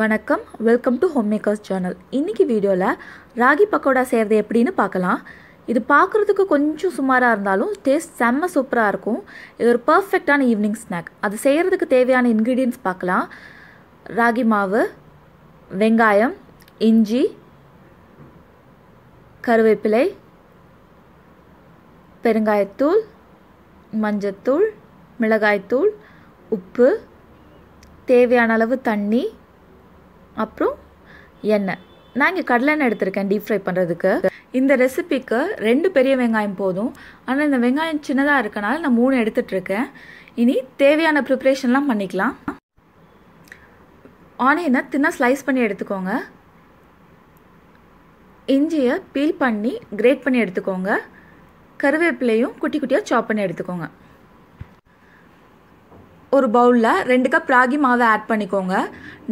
வணக்கம். Welcome to home makers channel இன்றைக்கி வீடியோவில் ராகி பக்கோடா செய்கிறது எப்படின்னு பார்க்கலாம். இது பார்க்குறதுக்கு கொஞ்சம் சுமாராக இருந்தாலும் டேஸ்ட் செம்ம சூப்பராக இருக்கும். இது ஒரு பர்ஃபெக்டான ஈவினிங் ஸ்நாக் அது செய்கிறதுக்கு தேவையான இன்க்ரீடியன்ஸ் பார்க்கலாம். ராகி மாவு வெங்காயம் இஞ்சி கருவேப்பிலை பெருங்காயத்தூள் மஞ்சத்தூள் மிளகாய்த்தூள் உப்பு தேவையான அளவு தண்ணி அப்புறம் எண்ணெய். நான் இங்கே கடலெண்ணெய் எடுத்திருக்கேன் டீப் ஃப்ரை பண்ணுறதுக்கு இந்த ரெசிபிக்கு ரெண்டு பெரிய வெங்காயம் போதும். ஆனால் இந்த வெங்காயம் சின்னதாக இருக்கனால நான் மூணு எடுத்துட்ருக்கேன் இனி தேவையான ப்ரிப்ரேஷன்லாம் பண்ணிக்கலாம். ஆனியனை தின்னா ஸ்லைஸ் பண்ணி எடுத்துக்கோங்க. இஞ்சியை பீல் பண்ணி கிரேட் பண்ணி எடுத்துக்கோங்க. கருவேப்பிலையும் குட்டி குட்டியாக சாப் பண்ணி எடுத்துக்கோங்க. ஒரு பவுலில் ரெண்டு கப் ராகி மாவை ஆட் பண்ணிக்கோங்க.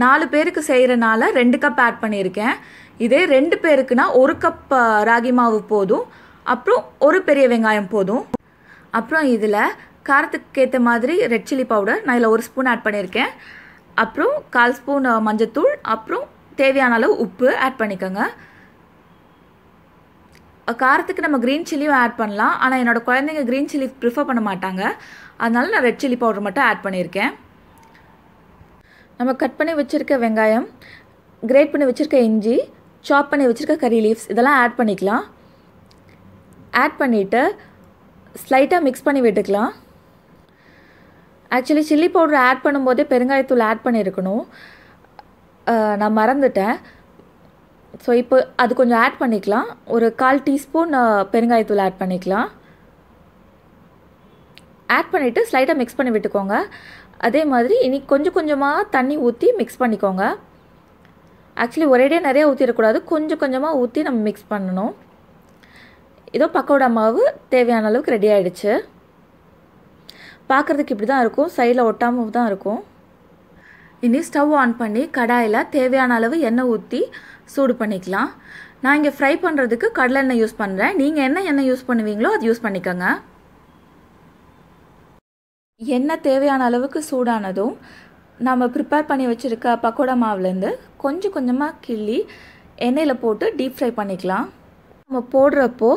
நாலு பேருக்கு செய்கிறனால ரெண்டு கப் ஆட் பண்ணியிருக்கேன். இதே ரெண்டு பேருக்குனா ஒரு கப் ராகி மாவு போதும். அப்புறம் ஒரு பெரிய வெங்காயம் போதும். அப்புறம் இதில் காரத்துக்கு ஏற்ற மாதிரி ரெட் சில்லி பவுடர் நான் இதில் ஒரு ஸ்பூன் ஆட் பண்ணியிருக்கேன். அப்புறம் கால் ஸ்பூன் மஞ்சத்தூள். அப்புறம் தேவையான அளவு உப்பு ஆட் பண்ணிக்கோங்க. காரத்துக்கு நம்ம க்ரீன் சில்லியும் ஆட் பண்ணலாம். ஆனால் என்னோடய குழந்தைங்க க்ரீன் சில்லி ப்ரிஃபர் பண்ண மாட்டாங்க. அதனால நான் ரெட் சில்லி பவுடர் மட்டும் ஆட் பண்ணியிருக்கேன். நம்ம கட் பண்ணி வச்சுருக்க வெங்காயம் கிரேட் பண்ணி வச்சுருக்க இஞ்சி சாப் பண்ணி வச்சுருக்க கறி லீவ்ஸ் இதெல்லாம் ஆட் பண்ணிக்கலாம். ஆட் பண்ணிவிட்டு ஸ்லைட்டாக மிக்ஸ் பண்ணி விட்டுக்கலாம். ஆக்சுவலி சில்லி பவுடர் ஆட் பண்ணும்போதே பெருங்காயத்தூள் ஆட் பண்ணியிருக்கணும் நான் மறந்துட்டேன். ஸோ இப்போ அது கொஞ்சம் ஆட் பண்ணிக்கலாம். ஒரு கால் டீஸ்பூன் பெருங்காயத்தூள் ஆட் பண்ணிக்கலாம். ஆட் பண்ணிவிட்டு ஸ்லைட்டாக மிக்ஸ் பண்ணி விட்டுக்கோங்க. அதே மாதிரி இனி கொஞ்சம் கொஞ்சமாக தண்ணி ஊற்றி மிக்ஸ் பண்ணிக்கோங்க. ஆக்சுவலி ஒரேடியாக நிறைய ஊற்றிடக்கூடாது கொஞ்சம் கொஞ்சமாக ஊற்றி நம்ம மிக்ஸ் பண்ணணும். இதோ பக்கோடா மாவு தேவையான அளவுக்கு ரெடி ஆகிடுச்சு பார்க்குறதுக்கு இப்படி தான் இருக்கும் சைடில் ஒட்டாமல் தான் இருக்கும். இனி ஸ்டவ் ஆன் பண்ணி கடாயில் தேவையான அளவு எண்ணெய் ஊற்றி சூடு பண்ணிக்கலாம். நான் இங்கே ஃப்ரை பண்ணுறதுக்கு கடலெண்ணெய் யூஸ் பண்ணுறேன் நீங்கள் என்ன எண்ணெய் யூஸ் பண்ணுவீங்களோ அது யூஸ் பண்ணிக்கோங்க. எண்ணெய் தேவையான அளவுக்கு சூடானதும் நம்ம ப்ரிப்பேர் பண்ணி வச்சுருக்க பக்கோடா மாவுலேருந்து கொஞ்சம் கொஞ்சமாக கிள்ளி எண்ணெயில் போட்டு டீப் ஃப்ரை பண்ணிக்கலாம். நம்ம போடுறப்போ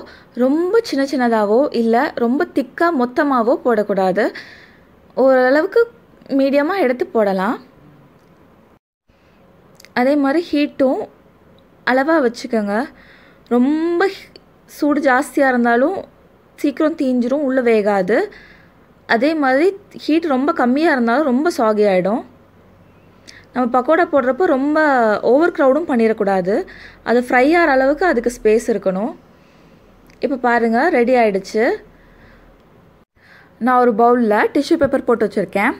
ரொம்ப சின்ன சின்னதாகவோ இல்லை ரொம்ப திக்காக மொத்தமாகவோ போடக்கூடாது. ஓரளவுக்கு மீடியமாக எடுத்து போடலாம். அதே மாதிரி ஹீட்டும் அளவாக வச்சுக்கோங்க. ரொம்ப சூடு ஜாஸ்தியாக இருந்தாலும் சீக்கிரம் தீஞ்சிரும் உள்ளே வேகாது. அதே மாதிரி ஹீட் ரொம்ப கம்மியாக இருந்தாலும் ரொம்ப சாகி ஆகிடும் நம்ம பக்கோடா போடுறப்போ ரொம்ப ஓவர் க்ரௌடும் பண்ணிடக்கூடாது. அது ஃப்ரை ஆகிற அளவுக்கு அதுக்கு ஸ்பேஸ் இருக்கணும். இப்போ பாருங்கள் ரெடி ஆகிடுச்சு நான் ஒரு பவுலில் டிஷ்யூ பேப்பர் போட்டு வச்சுருக்கேன்.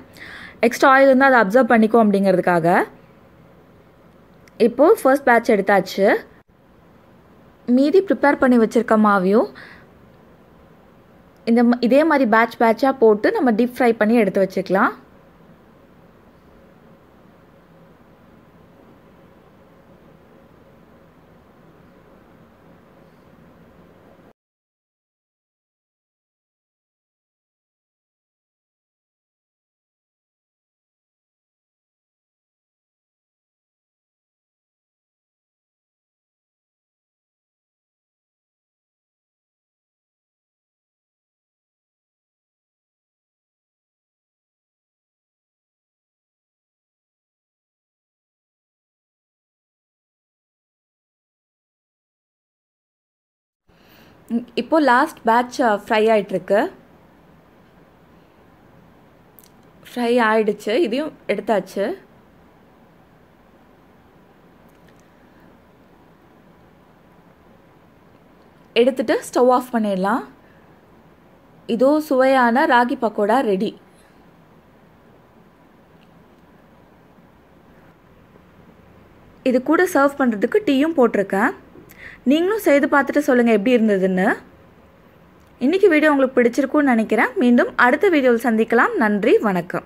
எக்ஸ்ட்ரா ஆயில் இருந்தால் அதை அப்சர்வ் பண்ணிக்கும் அப்படிங்கிறதுக்காக. இப்போது ஃபர்ஸ்ட் பேட்ச் எடுத்தாச்சு. மீதி ப்ரிப்பேர் பண்ணி வச்சுருக்க மாவையும் இந்த இதே மாதிரி பேட்ச் பேட்சாக போட்டு நம்ம டீப் ஃப்ரை பண்ணி எடுத்து வச்சுக்கலாம். இப்போது லாஸ்ட் பேட்ச் ஃப்ரை uh, ஆகிட்டுருக்கு ஃப்ரை ஆயிடுச்சு. இதையும் எடுத்தாச்சு. எடுத்துட்டு ஸ்டவ் ஆஃப் பண்ணிடலாம். இதோ சுவையான ராகி பக்கோடா ரெடி இது கூட சர்வ் பண்ணுறதுக்கு டீயும் போட்டிருக்கேன். நீங்களும் செய்து பார்த்துட்டு சொல்லுங்கள் எப்படி இருந்ததுன்னு. இன்றைக்கி வீடியோ உங்களுக்கு பிடிச்சிருக்குன்னு நினைக்கிறேன். மீண்டும் அடுத்த வீடியோவில் சந்திக்கலாம். நன்றி வணக்கம்.